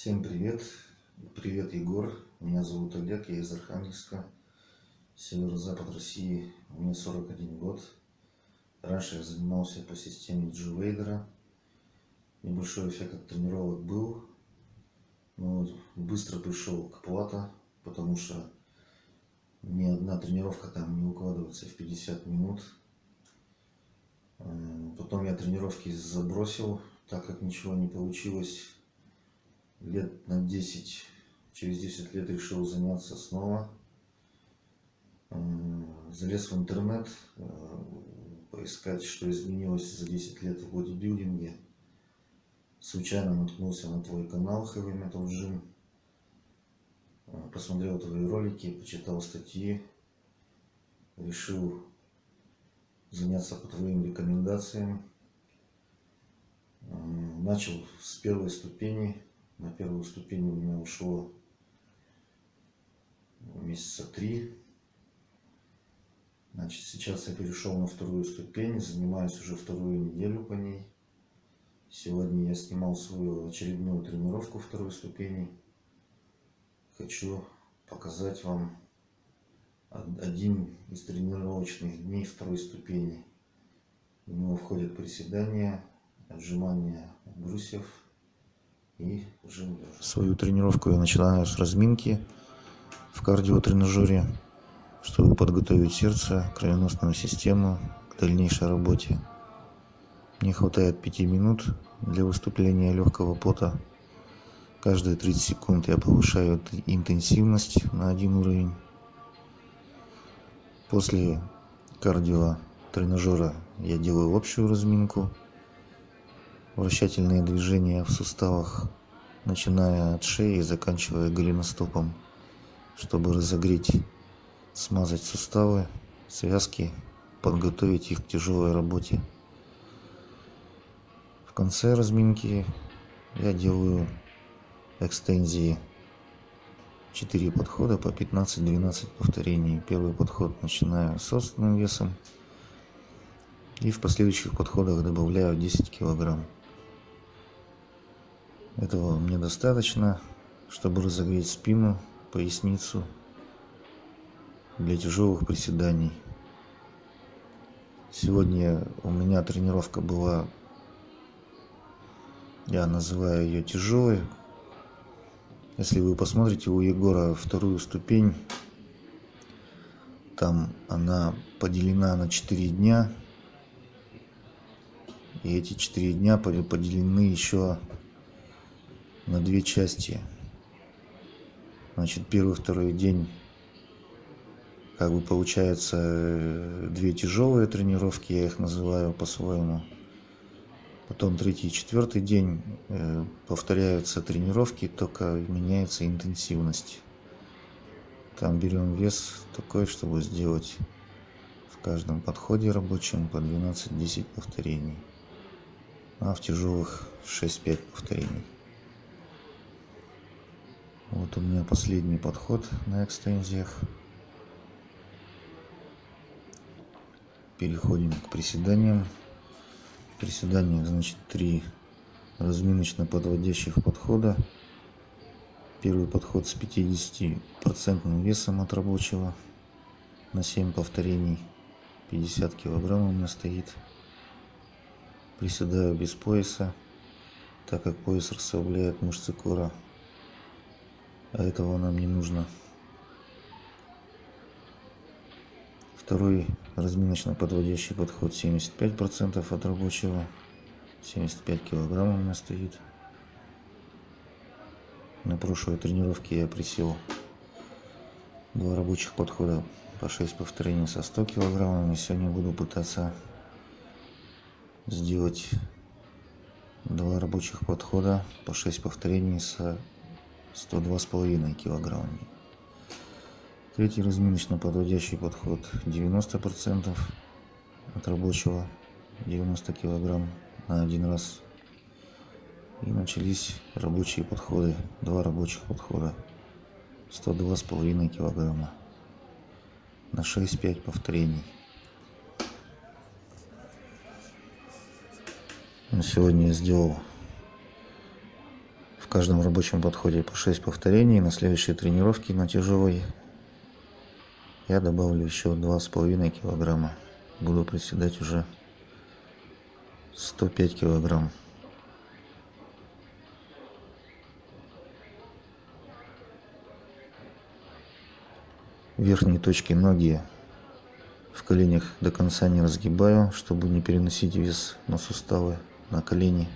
Всем привет! Привет, Егор. Меня зовут Олег, я из Архангельска, северо-запад России. Мне 41 год. Раньше я занимался по системе Джи Вейдера. Небольшой эффект от тренировок был, но быстро пришел к плата, потому что ни одна тренировка там не укладывается в 50 минут. Э, потом я тренировки забросил, так как ничего не получилось лет на 10, через 10 лет решил заняться снова. Залез в интернет, э, поискать, что изменилось за 10 лет в бодибилдинге. Случайно наткнулся на твой канал Heavy Metal Gym. Э, посмотрел твои ролики, почитал статьи. Решил заняться по твоим рекомендациям. Начал с первой ступени на первую ступень у меня ушло месяца три. Значит, сейчас я перешел на вторую ступень, занимаюсь уже вторую неделю по ней. Сегодня я снимал свою очередную тренировку второй ступени. Хочу показать вам один из тренировочных дней второй ступени. В него входят приседания, отжимания брусьев, и. Свою тренировку я начинаю с разминки в кардиотренажере, чтобы подготовить сердце, кровеносную систему к дальнейшей работе. Мне хватает 5 минут для выступления легкого пота. Каждые 30 секунд я повышаю интенсивность на один уровень. После кардиотренажера я делаю общую разминку – вращательные движения в суставах, начиная от шеи и заканчивая голеностопом, чтобы разогреть, смазать суставы, связки, подготовить их к тяжелой работе. В конце разминки я делаю экстензии. 4 подхода по 15-12 повторений. Первый подход начинаю с собственным весом и в последующих подходах добавляю 10 килограмм. Этого мне достаточно, чтобы разогреть спину, поясницу для тяжелых приседаний. Сегодня у меня тренировка была, я называю ее тяжелой. Если вы посмотрите у Егора вторую ступень, там она поделена на 4 дня. И эти 4 дня поделены еще на две части. Значит, первый, второй день, как бы получается, э, две тяжелые тренировки, я их называю по-своему. Потом третий четвертый день э, повторяются тренировки, только меняется интенсивность. Там берем вес такой, чтобы сделать в каждом подходе рабочем по 12-10 повторений. А в тяжелых 6-5 повторений. Вот у меня последний подход на экстензиях. Переходим к приседаниям. Приседания, значит, три разминочно подводящих подхода. Первый подход с 50% весом от рабочего на 7 повторений. 50 килограмм у меня стоит. Приседаю без пояса, так как пояс расслабляет мышцы кора а этого нам не нужно. Второй разминочно подводящий подход 75% от рабочего. 75 килограмм у меня стоит. На прошлой тренировке я присел два рабочих подхода по 6 повторений со 100 килограммами. Сегодня буду пытаться сделать два рабочих подхода по 6 повторений со 102,5 килограммами. Третий разминочно подводящий подход 90% от рабочего 90 килограмм на один раз. И начались рабочие подходы, два рабочих подхода 102,5 килограмма на 6-5 повторений. Сегодня я сделал каждом рабочем подходе по 6 повторений. На следующей тренировке на тяжелой я добавлю еще 2,5 килограмма. Буду приседать уже 105 килограмм. Верхние точки ноги в коленях до конца не разгибаю, чтобы не переносить вес на суставы, на колени.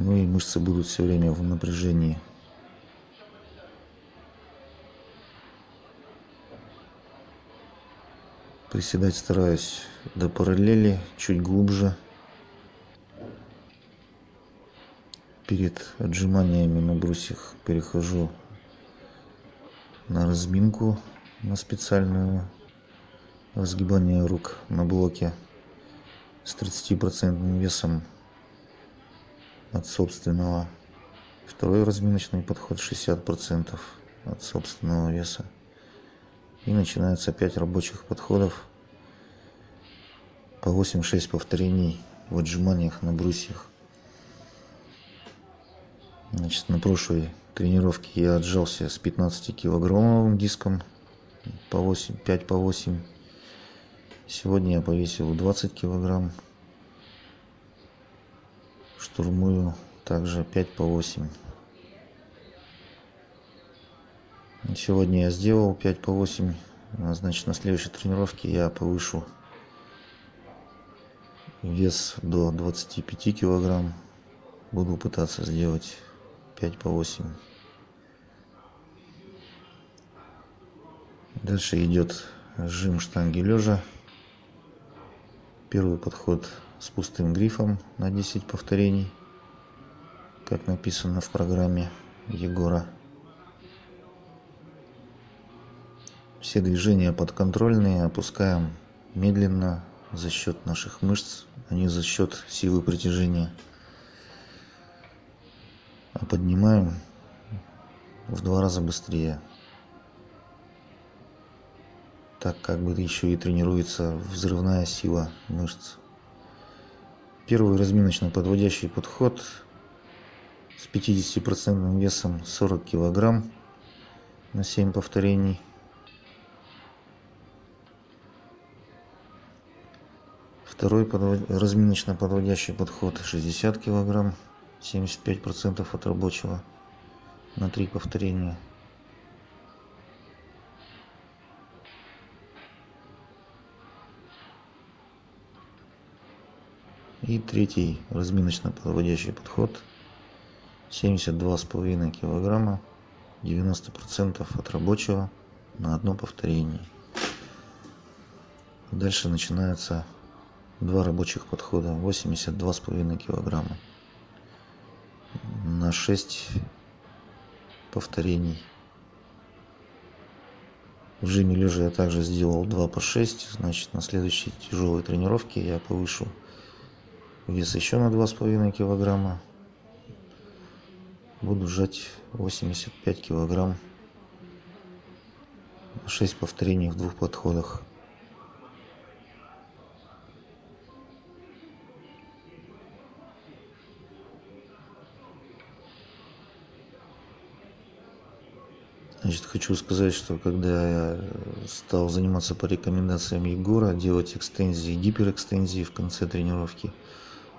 Ну и мышцы будут все время в напряжении. Приседать стараюсь до параллели, чуть глубже. Перед отжиманиями на брусьях перехожу на разминку, на специальную разгибание рук на блоке с 30% весом от собственного. Второй разминочный подход 60% от собственного веса. И начинается 5 рабочих подходов по 8-6 повторений в отжиманиях на брусьях. Значит, на прошлой тренировке я отжался с 15 килограммовым диском по 8, 5 по 8. Сегодня я повесил 20 килограмм. Штурмую также 5 по 8. Сегодня я сделал 5 по 8. Значит, на следующей тренировке я повышу вес до 25 килограмм. Буду пытаться сделать 5 по 8. Дальше идет жим штанги лежа. Первый подход с пустым грифом на 10 повторений, как написано в программе Егора. Все движения подконтрольные, опускаем медленно за счет наших мышц, а не за счет силы притяжения. А поднимаем в два раза быстрее. Так как бы еще и тренируется взрывная сила мышц. Первый разминочно подводящий подход с 50% весом 40 килограмм на 7 повторений. Второй подвод... разминочно подводящий подход 60 килограмм, 75% от рабочего на 3 повторения. И третий разминочно подводящий подход 72,5 килограмма, 90% от рабочего на одно повторение. Дальше начинается два рабочих подхода 82,5 килограмма. На 6 повторений. В жиме лежа я также сделал 2 по 6 значит на следующей тяжелой тренировке я повышу вес еще на 2,5 килограмма. Буду сжать 85 килограмм. 6 повторений в двух подходах. Значит, хочу сказать, что когда я стал заниматься по рекомендациям Егора, делать экстензии, гиперэкстензии в конце тренировки,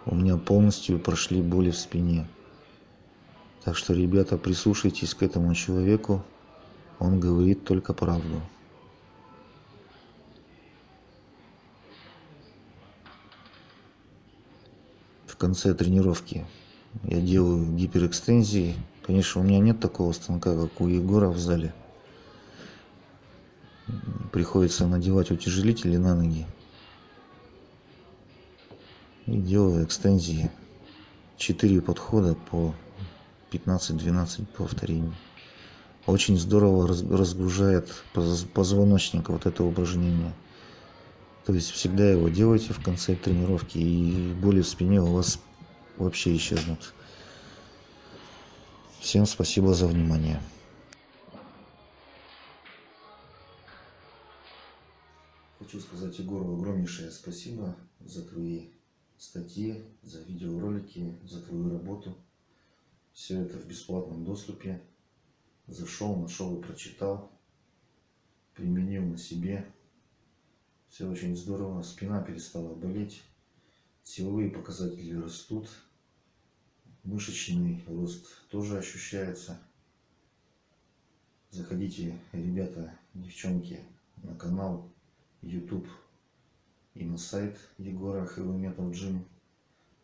у меня полностью прошли боли в спине. Так что, ребята, прислушайтесь к этому человеку, он говорит только правду. В конце тренировки я делаю гиперэкстензии, Конечно, у меня нет такого станка, как у Егора в зале. Приходится надевать утяжелители на ноги. И делаю экстензии. Четыре подхода по 15-12 повторений. Очень здорово разгружает позвоночник вот это упражнение. То есть всегда его делайте в конце тренировки, и боли в спине у вас вообще исчезнут. Всем спасибо за внимание. Хочу сказать Егору огромнейшее спасибо за твои статьи, за видеоролики, за твою работу. Все это в бесплатном доступе. Зашел, нашел и прочитал. Применил на себе. Все очень здорово. Спина перестала болеть. Силовые показатели растут. Мышечный рост тоже ощущается. Заходите, ребята, девчонки, на канал YouTube и на сайт Егора Хилометов Джим.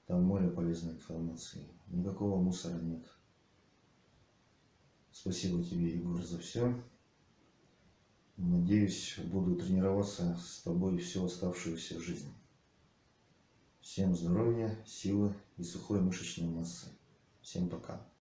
Там море полезной информации. Никакого мусора нет. Спасибо тебе, Егор, за все. Надеюсь, буду тренироваться с тобой всю оставшуюся жизнь. Всем здоровья, силы и сухой мышечной массы. Всем пока.